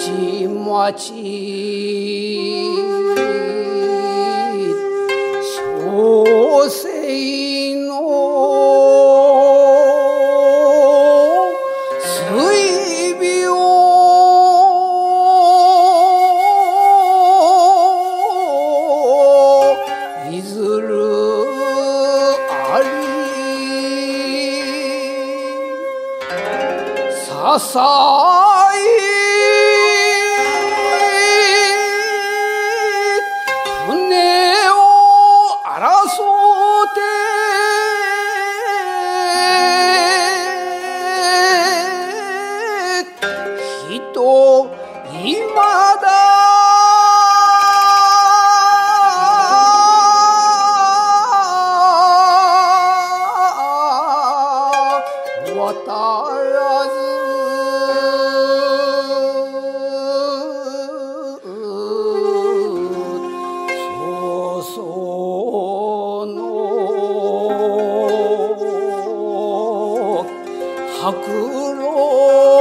ちまち小生の水病いずるありささい今だ。渡らず白露